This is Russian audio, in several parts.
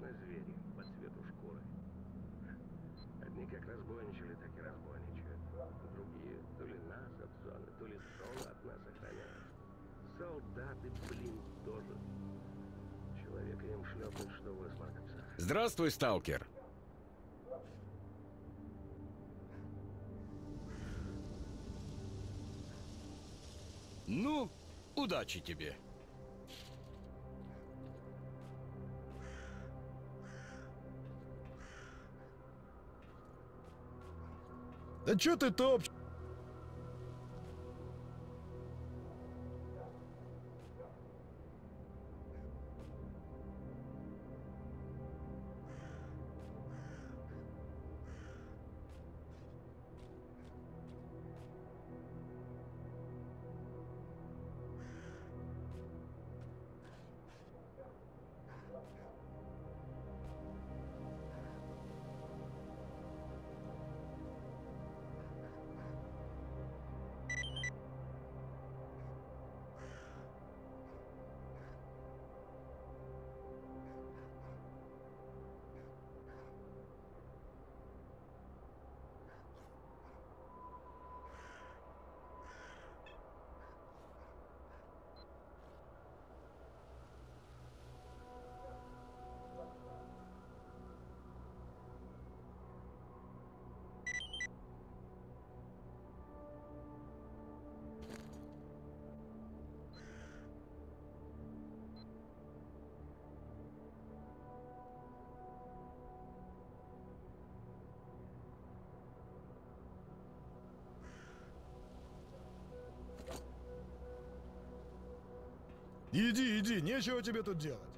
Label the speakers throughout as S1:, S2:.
S1: точно звери по цвету шкуры. Одни как разбойничали, так и разбойничают. Другие то ли нас от зоны, то ли соло от нас охраняют. Солдаты, блин, тоже. Человека им шлепнут, что высморкаться.
S2: Здравствуй, сталкер. Ну, удачи тебе.
S3: Да чё ты топчешь? Иди, иди, нечего тебе тут делать.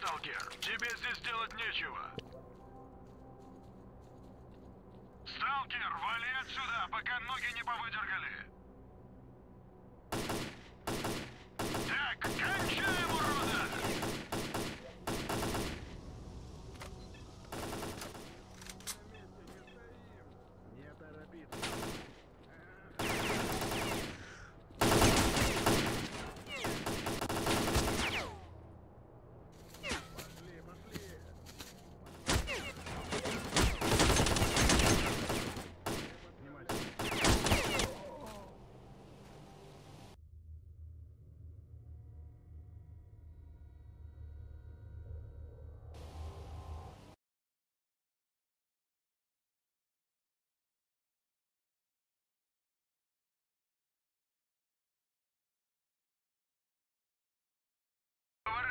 S4: Сталкер, тебе здесь делать нечего. Сталкер, вали отсюда, пока ноги не повыдергали.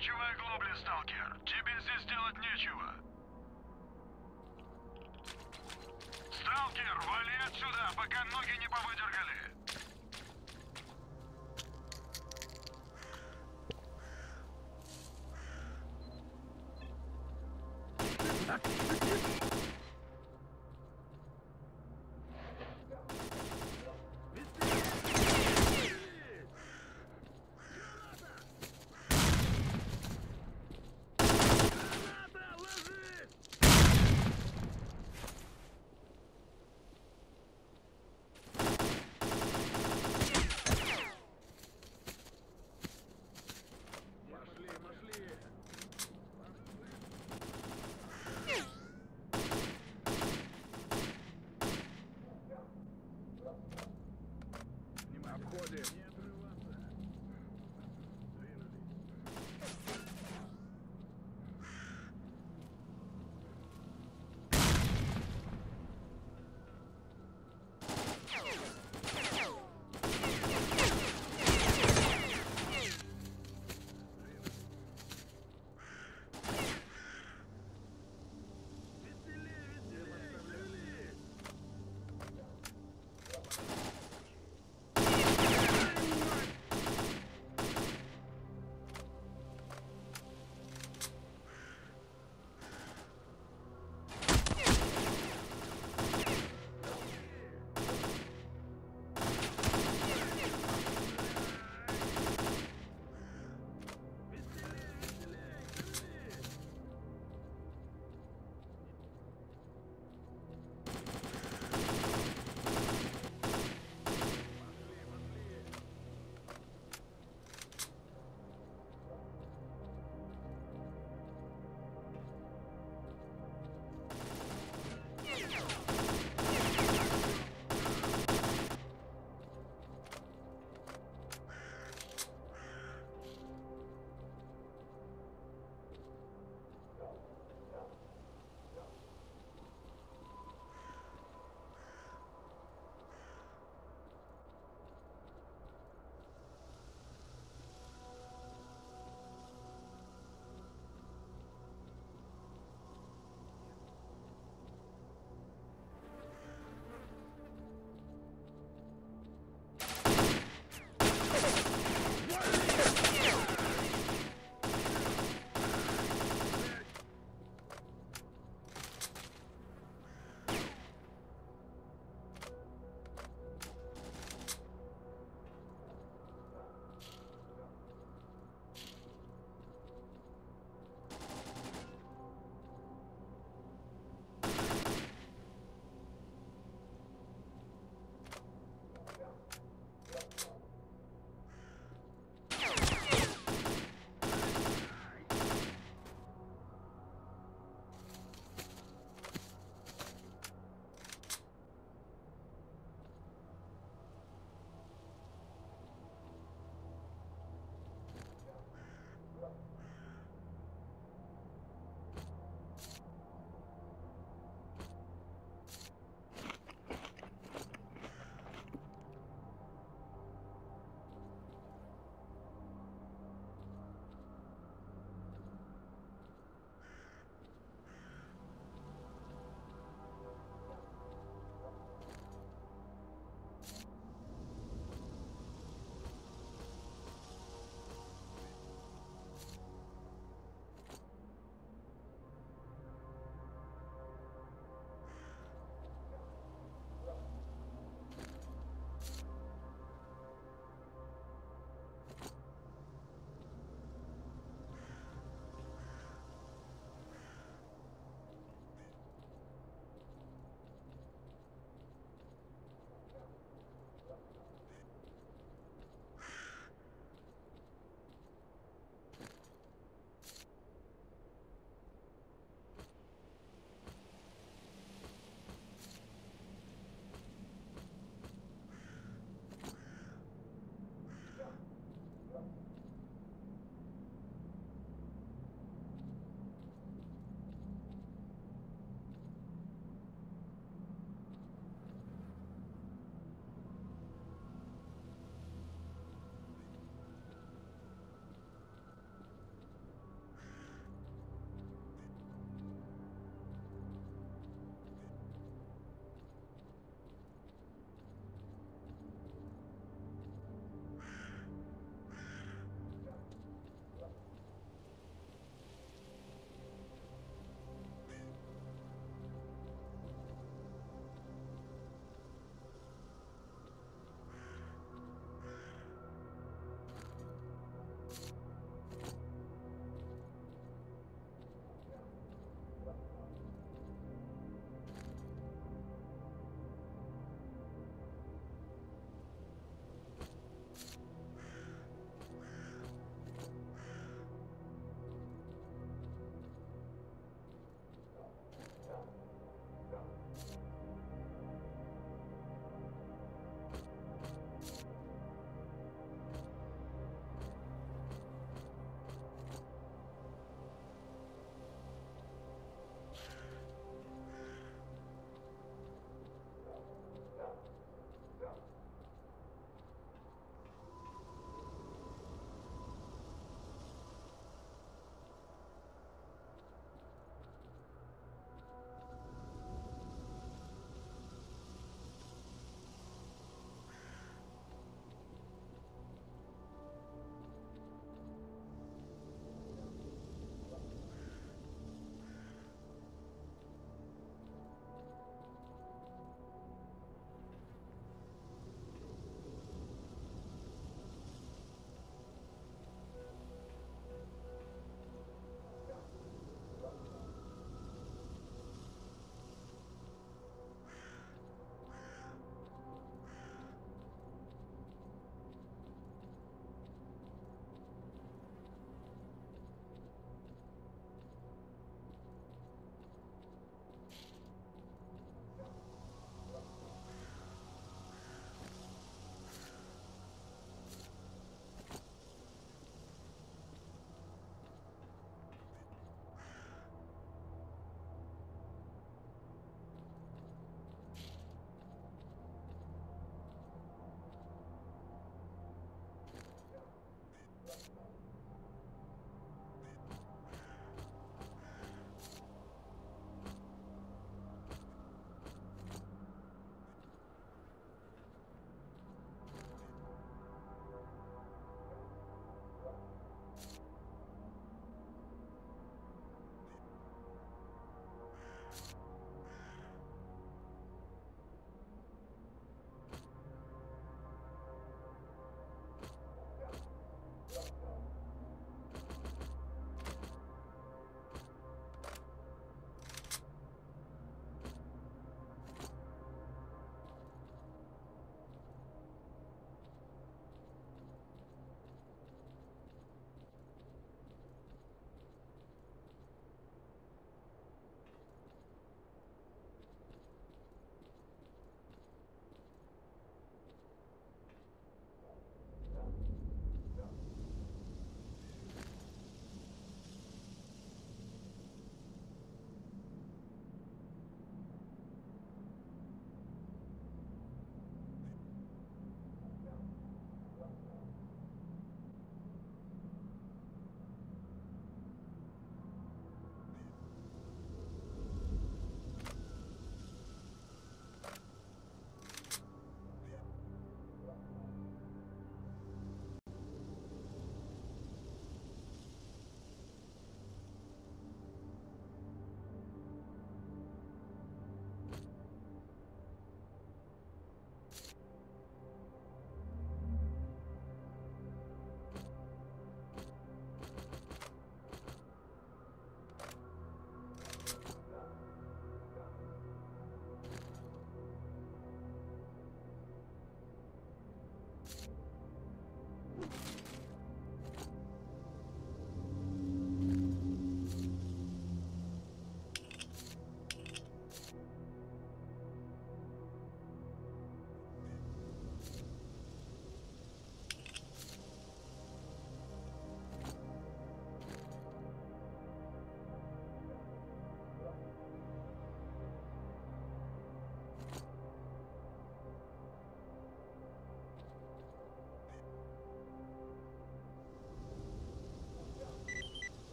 S4: Поворачивай глобли, сталкер. Тебе здесь делать нечего. Сталкер, вали отсюда, пока ноги не повыдергали. Пошли, пошли.「Пошли,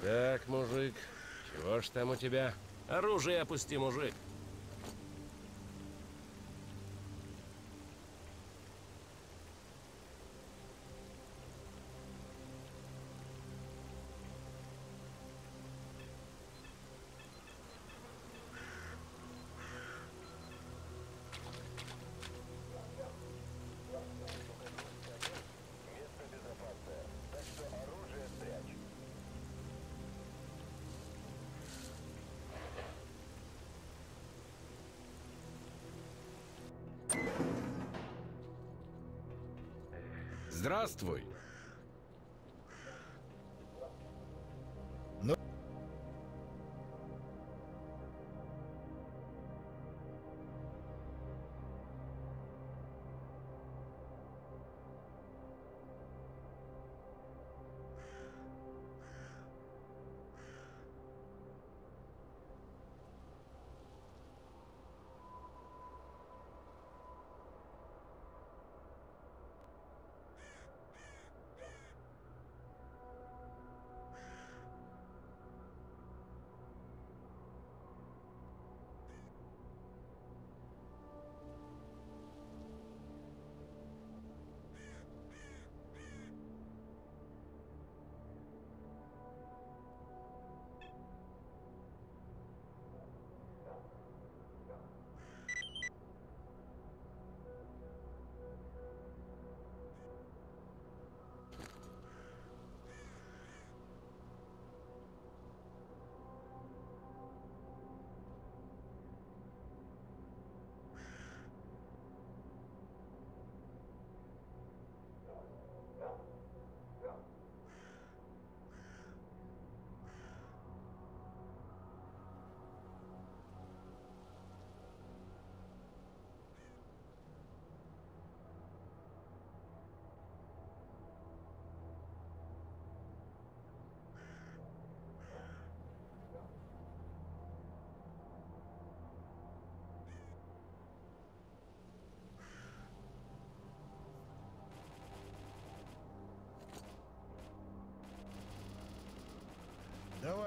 S1: Так, мужик, чего ж там у тебя? Оружие опусти, мужик. Здравствуй.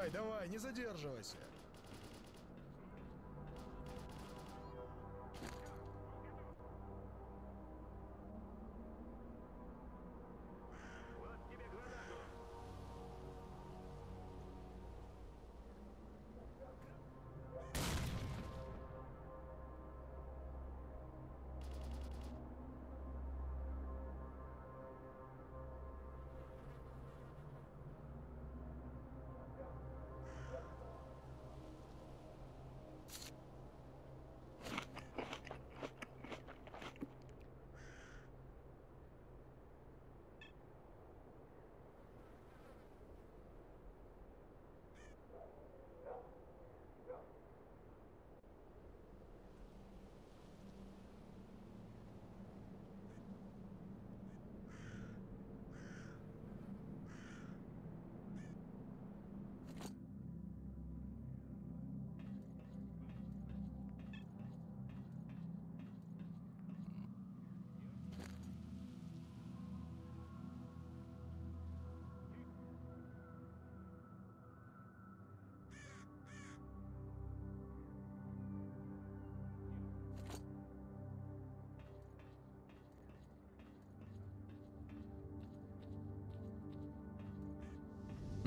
S3: Давай, давай, не задерживайся.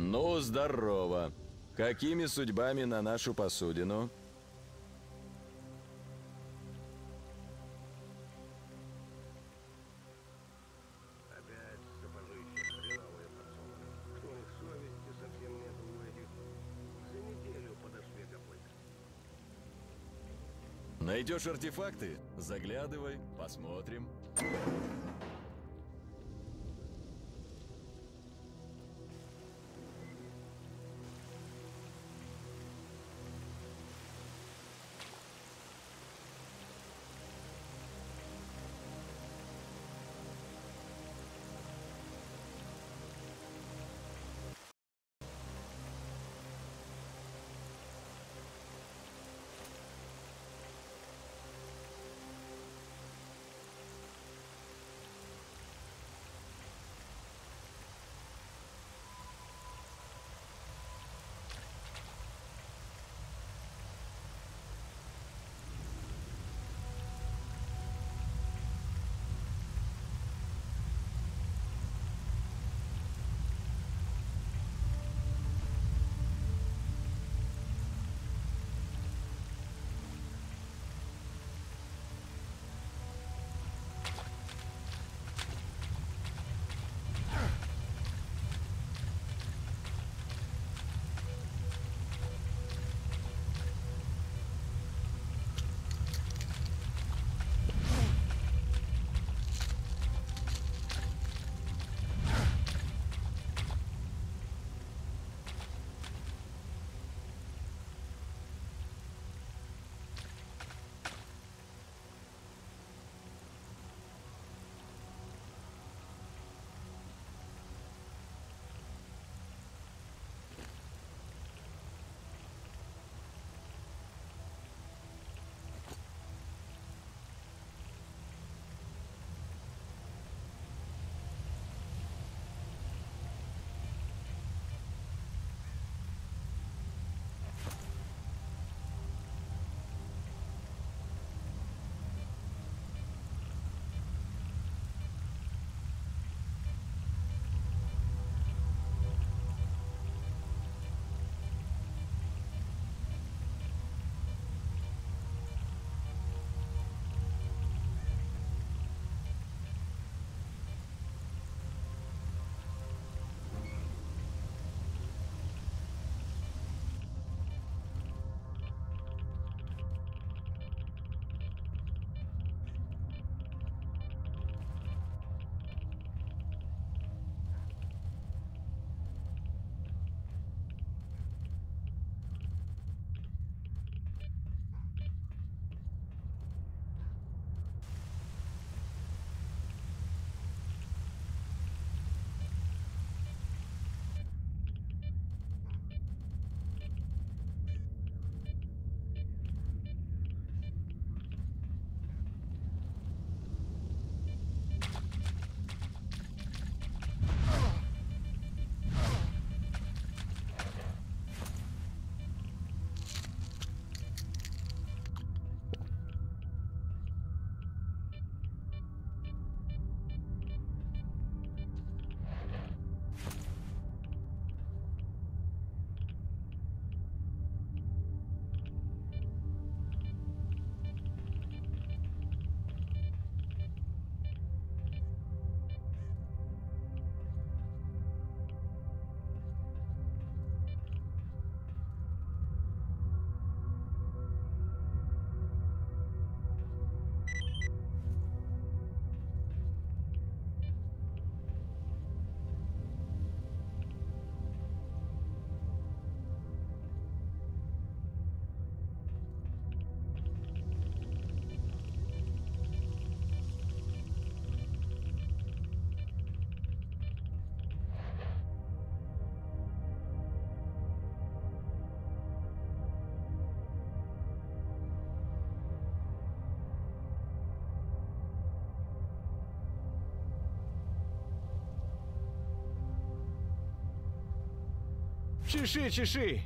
S4: Ну, здорово. Какими судьбами на нашу посудину? Найдешь артефакты? Заглядывай, посмотрим.
S3: Чеши, чеши!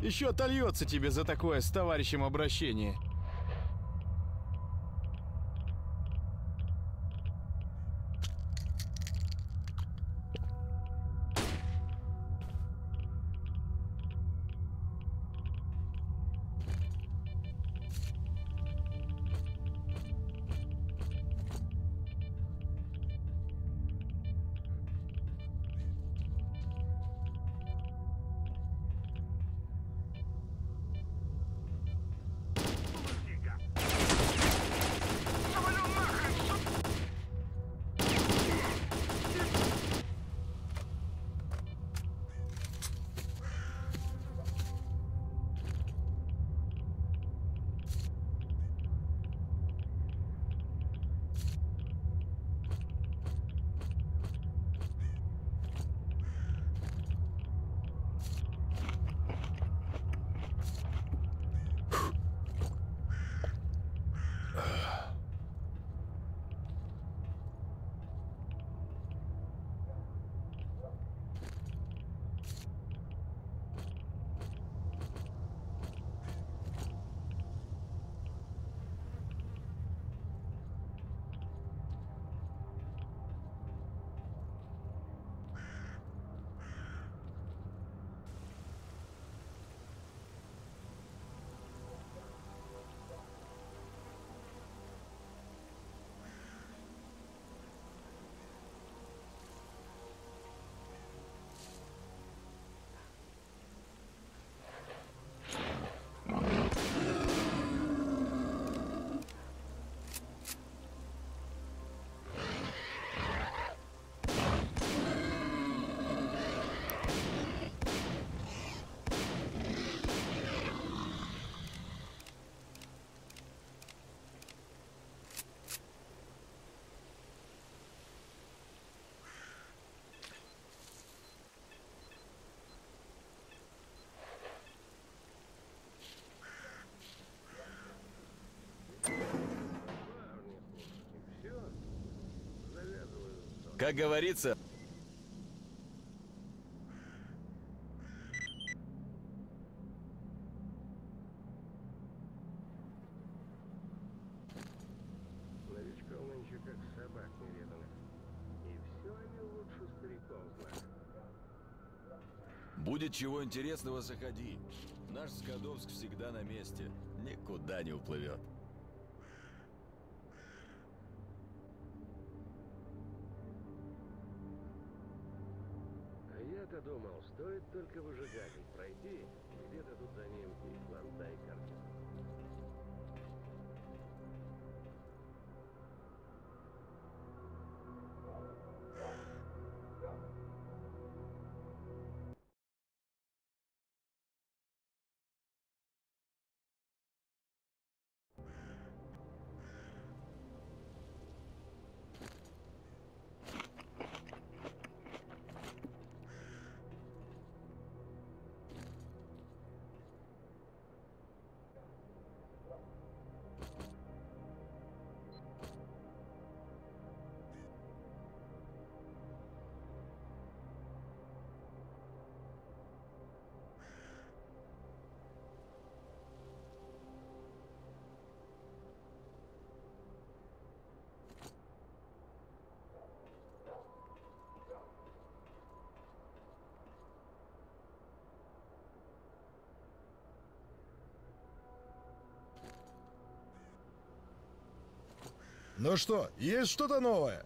S3: Еще отольется тебе за такое с товарищем обращение.
S1: Как говорится, Новичков нынче как собак неведанных. И все они лучше стариков знают.
S4: будет чего интересного, заходи. Наш Скадовск всегда на месте, никуда не уплывет.
S1: стоит только
S3: Ну что, есть что-то новое?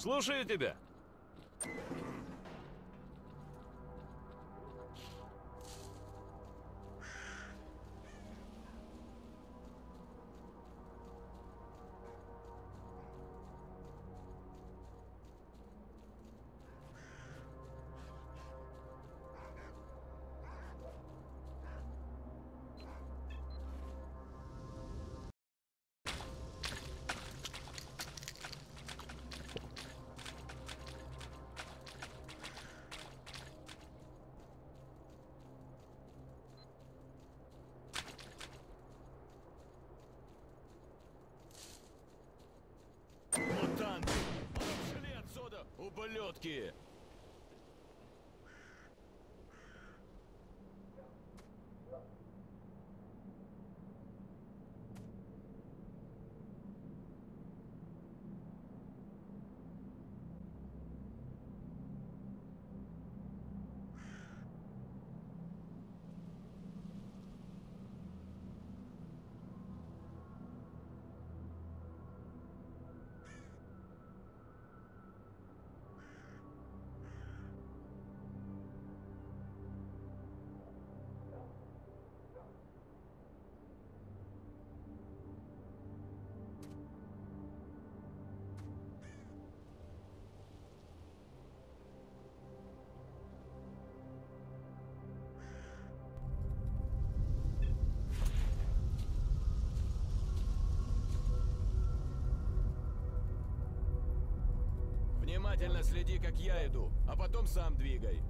S2: Слушаю тебя.
S4: Внимательно следи, как я иду, а потом сам двигай.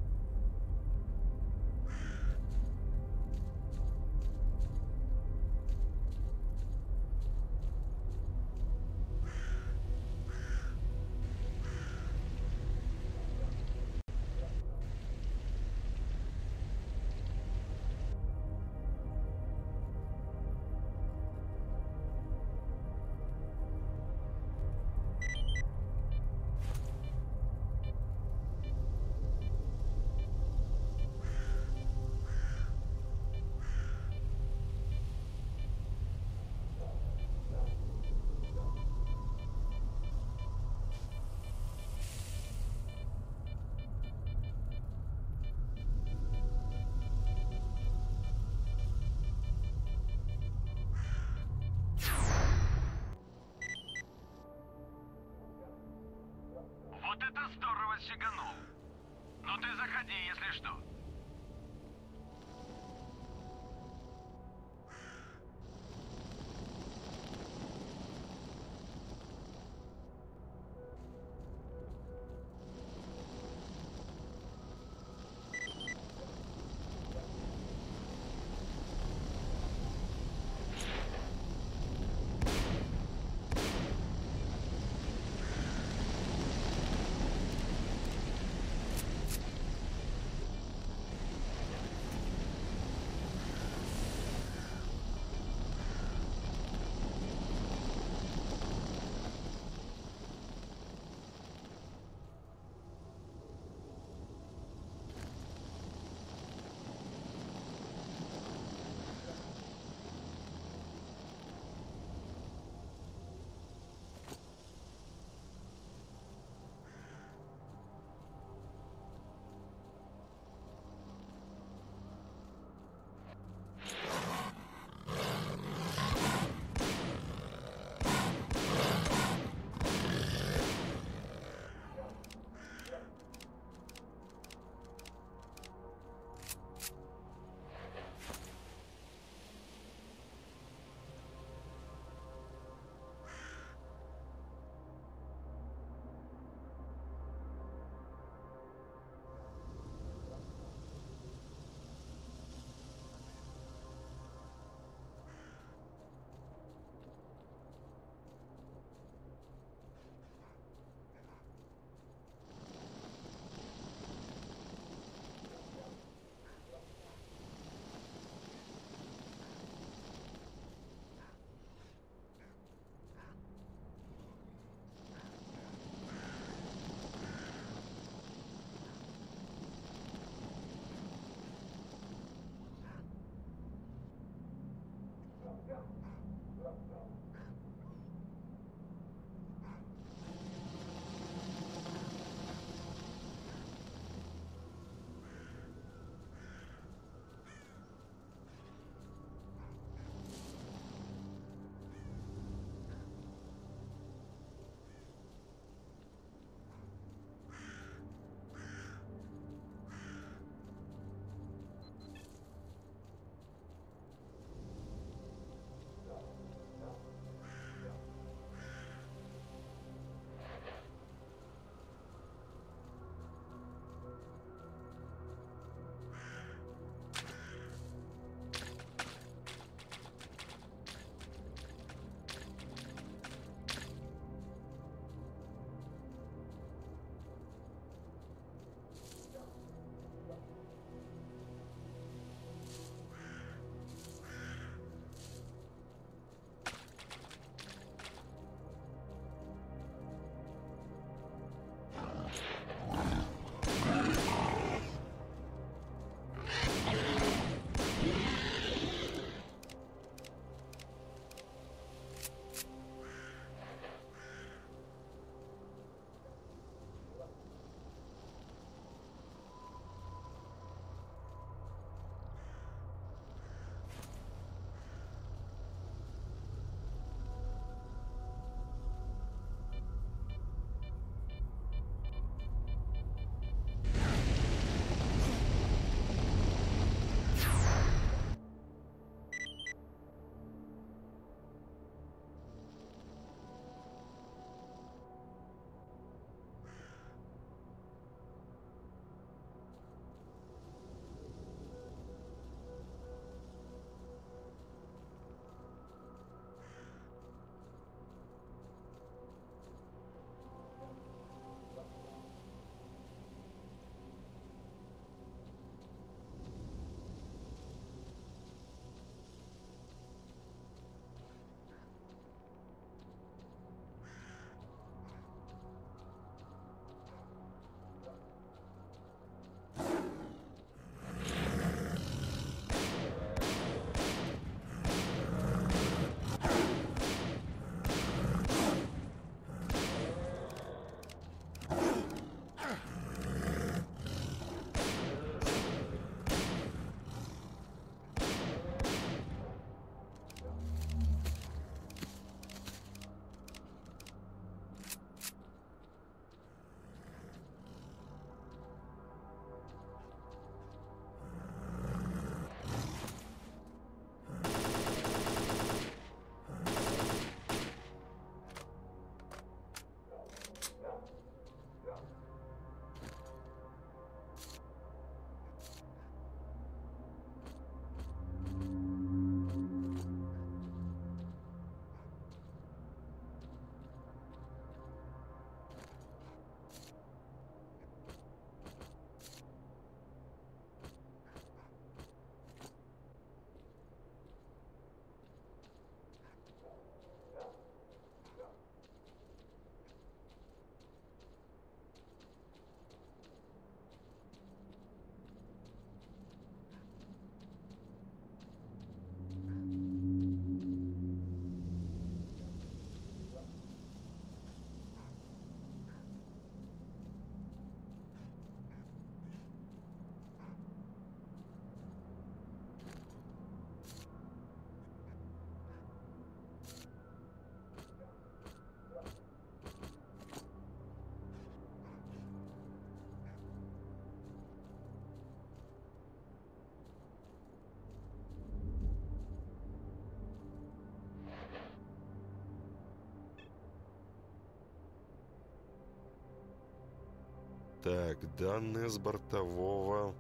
S5: Так, данные с бортового...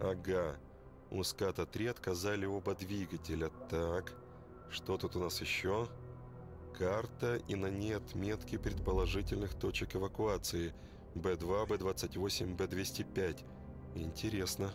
S5: Ага. У ската-3 отказали оба двигателя. Так, что тут у нас еще? Карта и на ней отметки предположительных точек эвакуации. Б2, Б28, Б205. Интересно.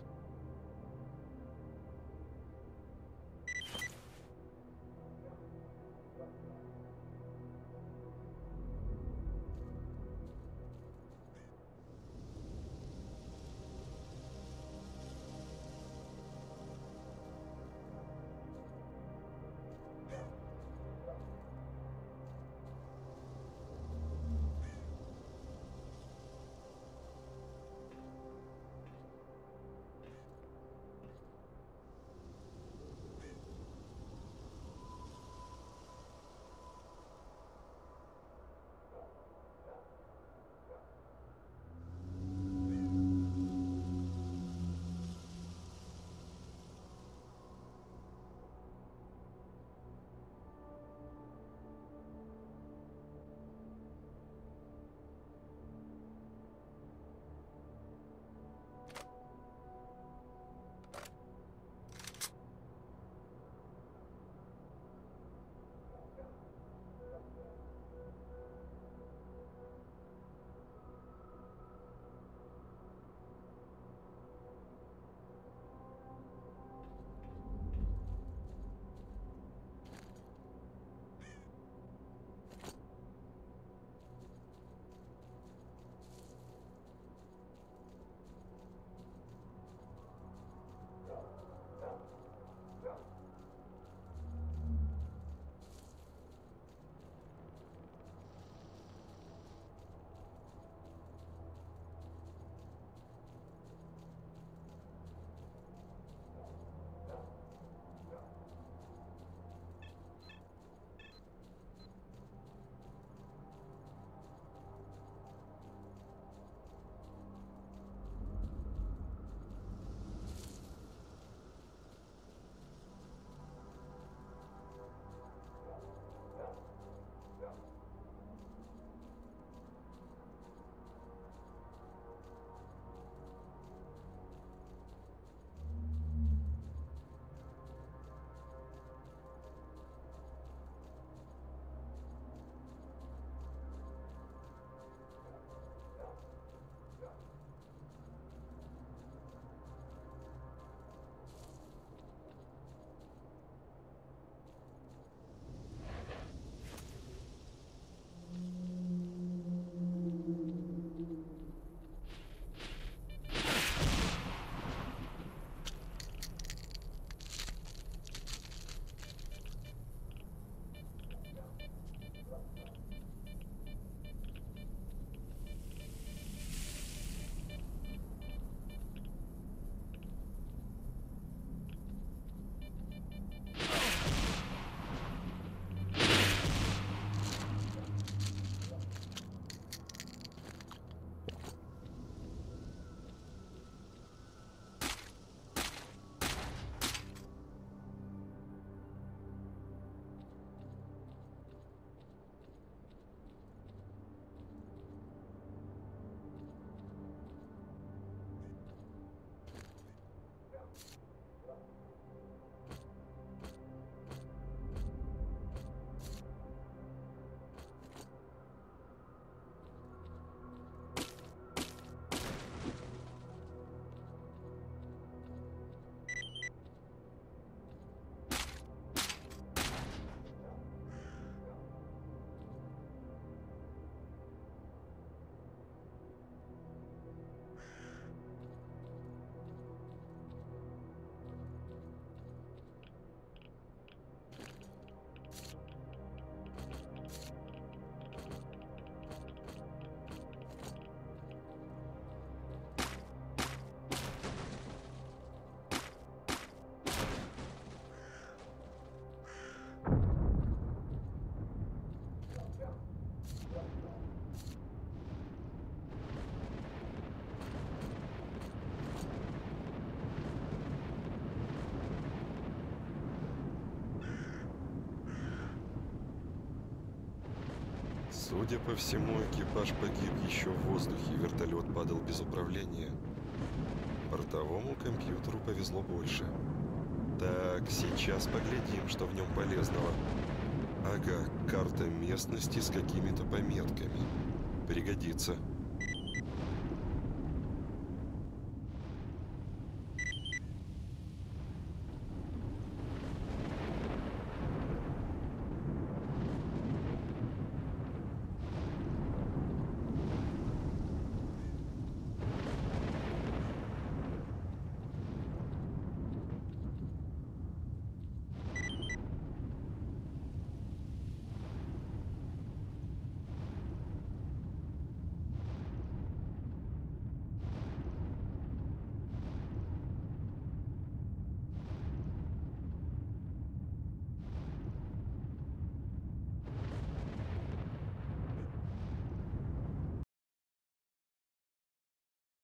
S5: Судя по всему, экипаж погиб еще в воздухе, вертолет падал без управления. Бортовому компьютеру повезло больше. Так, сейчас поглядим, что в нем полезного. Ага, карта местности с какими-то пометками. Пригодится.